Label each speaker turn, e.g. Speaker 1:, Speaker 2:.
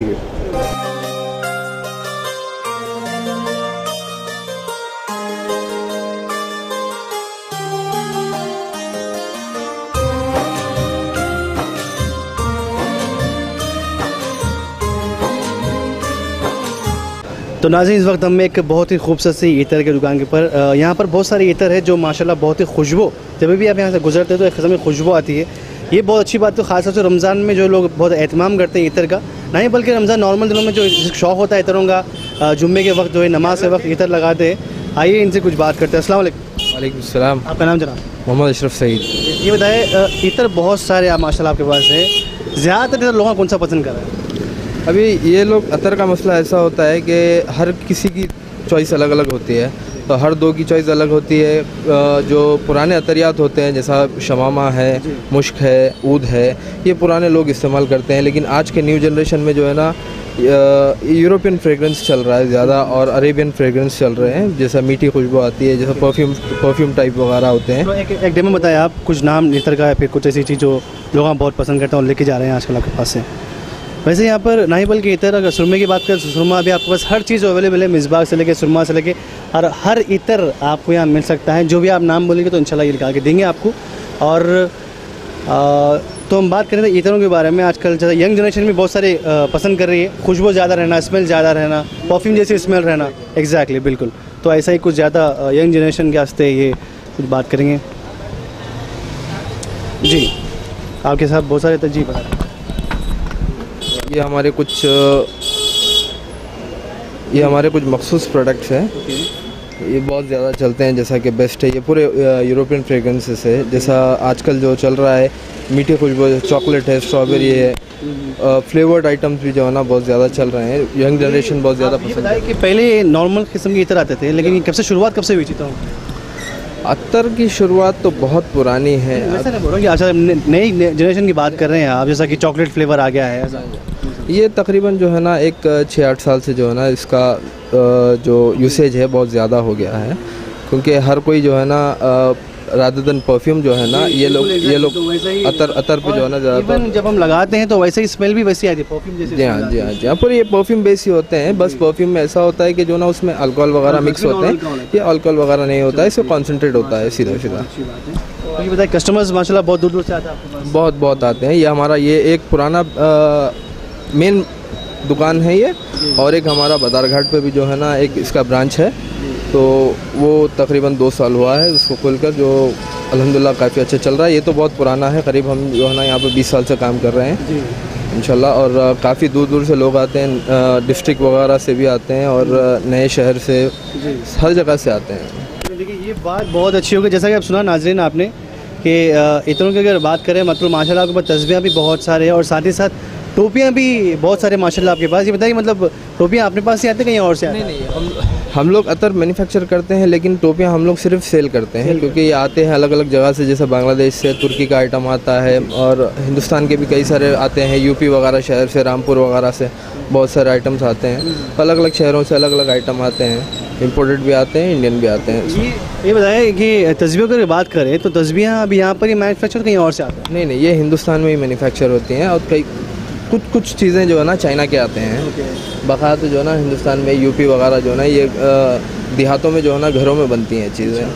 Speaker 1: तो नाजिन इस वक्त हम एक बहुत ही खूबसूरत सी इतर की दुकान के ऊपर यहाँ पर बहुत सारे इतर है जो माशाल्लाह बहुत ही खुशबू, जब भी आप यहाँ से गुजरते हैं तो एक किस्म खुशबू आती है। ये बहुत अच्छी बात तो खासतौर से रमज़ान में जो लोग बहुत अहतमाम करते हैं इतर का नहीं बल्कि रमज़ान नॉर्मल दिनों में जो शौक़ होता है इतरों का जुम्मे के वक्त जो है नमाज़ के वक्त इतर लगाते हैं आइए इनसे कुछ बात करते हैं। असल
Speaker 2: वालेकुम। सलाम।
Speaker 1: आपका नाम जनाब?
Speaker 2: मोहम्मद अशरफ सईद।
Speaker 1: ये बताए इतर बहुत सारे माशा आपके पास है। ज़्यादातर लोगों कौन सा पसंद कर रहे हैं?
Speaker 2: अभी ये लोग अतर का मसला ऐसा होता है कि हर किसी की चॉइस अलग अलग होती है। तो हर दो की चॉइस अलग होती है। जो पुराने अतरियात होते हैं जैसा शमामा है मुश्क है ऊद है ये पुराने लोग इस्तेमाल करते हैं। लेकिन आज के न्यू जनरेशन में जो है ना यूरोपियन फ्रेगरेंस चल रहा है ज़्यादा और अरेबियन फ्रेगरेंस चल रहे हैं। जैसा मीठी खुशबू आती है जैसा परफ्यूम परफ्यूम टाइप वगैरह होते हैं।
Speaker 1: तो एक, एक डेमो बताएँ आप कुछ नाम नितर का या फिर कुछ ऐसी चीज़ जो लोग बहुत पसंद करते हैं और लेके जा रहे हैं आजकल आपके पास से। वैसे यहाँ पर नहीं बल्कि इतर अगर सुरमा की बात करें तो सुरमा अभी आपके पास हर चीज़ अवेलेबल है मिसबाग से लेके सुरमा से लेके और हर इतर आपको यहाँ मिल सकता है। जो भी आप नाम बोलेंगे तो इंशाल्लाह ये निकाल के देंगे आपको। और आ, तो हम बात करें तो इतरों के बारे में। आजकल जैसा यंग जनरेशन भी बहुत सारे पसंद कर रही है। खुशबू ज़्यादा रहना स्मेल ज़्यादा रहना परफ्यूम जैसी स्मेल रहना। एग्जैक्टली बिल्कुल। तो ऐसा ही कुछ ज़्यादा यंग जनरेशन के वास्ते ये कुछ बात करेंगे। जी। आपके साथ बहुत सारे तजीब बता
Speaker 2: ये हमारे कुछ ये हमारे कुछ मखसूस प्रोडक्ट्स हैं। ये बहुत ज़्यादा चलते हैं जैसा कि बेस्ट है। ये पूरे यूरोपियन फ्रेगरेंसेस है। जैसा आजकल जो चल रहा है मीठे खुशबू चॉकलेट है स्ट्रॉबेरी है फ्लेवर्ड आइटम्स भी जो है ना बहुत ज़्यादा चल रहे हैं। यंग जनरेशन बहुत ज़्यादा पसंद है
Speaker 1: कि पहले नॉर्मल किस्म के इतर आते थे लेकिन कब से शुरुआत कब से हुई थी तो?
Speaker 2: अत्तर की शुरुआत तो बहुत पुरानी है।
Speaker 1: अच्छा नई जनरेशन की बात कर रहे हैं आप जैसा कि चॉकलेट फ्लेवर आ गया है ऐसा।
Speaker 2: ये तकरीबन जो है ना एक छः आठ साल से जो है ना इसका जो यूसेज है बहुत ज़्यादा हो गया है। क्योंकि हर कोई जो है ना राधर दिन परफ्यूम जो है ना ये लोग ये लोग तो अतर अतर पे जो है ना ज़्यादा
Speaker 1: जब हम लगाते हैं तो वैसे ही स्मेल भी वैसी आती है परफ्यूम जैसे
Speaker 2: जी हाँ जी हाँ। जी हाँ पर ये परफ्यूम बेस ही होते हैं। बस परफ्यूम में ऐसा होता है कि जो ना उसमें अल्कोहल वगैरह मिक्स होते हैं। ये अल्कोहल वगैरह नहीं होता है। इसे कॉन्सेंट्रेट होता है सीधा सीधा।
Speaker 1: तो ये बताए कस्टमर्स माशाल्लाह बहुत दूर दूर से आते हैं
Speaker 2: बहुत बहुत आते हैं। ये हमारा ये एक पुराना मेन दुकान है ये और एक हमारा बदारघाट पे भी जो है ना एक इसका ब्रांच है। तो वो तकरीबन दो साल हुआ है उसको खुलकर जो अल्हम्दुलिल्लाह काफ़ी अच्छा चल रहा है। ये तो बहुत पुराना है करीब हम जो है ना यहाँ पे 20 साल से काम कर रहे हैं। इंशाल्लाह और काफ़ी दूर दूर से लोग आते हैं डिस्ट्रिक्ट वगैरह से भी आते हैं और नए शहर से हर जगह से आते हैं।
Speaker 1: देखिए ये बात बहुत अच्छी होगी। जैसा कि आप सुना नाजरीन आपने कि इतनों की अगर बात करें मतलब माशाल्लाह आपके पास तस्वीरें भी बहुत सारे हैं और साथ ही साथ टोपियाँ भी बहुत सारे माशाल्लाह आपके पास। ये बताइए मतलब टोपियाँ अपने पास ही आते कहीं और से
Speaker 2: नहीं नहीं हम हम लोग अतर मैन्युफैक्चर करते हैं लेकिन टोपियाँ हम लोग सिर्फ़ सेल करते हैं क्योंकि ये आते हैं अलग अलग जगह से जैसे बांग्लादेश से तुर्की का आइटम आता है और हिंदुस्तान के भी कई सारे आते हैं यूपी वगैरह शहर से रामपुर वगैरह से बहुत सारे आइटम्स आते हैं। अलग अलग शहरों से अलग अलग आइटम आते हैं इम्पोर्टेड भी आते हैं इंडियन भी आते हैं।
Speaker 1: ये ये बताएँ कि तस्वीरों की बात करें तो तस्वीरें अभी यहाँ पर ही मैनुफैक्चर कहीं और से आते हैं?
Speaker 2: नहीं नहीं ये हिंदुस्तान में ही मैन्युफैक्चर होती हैं और कई कुछ कुछ चीज़ें जो है ना चाइना के आते हैं। बकाया तो जो है ना हिंदुस्तान में यूपी वगैरह जो है ना ये देहातों में जो है ना घरों में बनती हैं चीज़ें।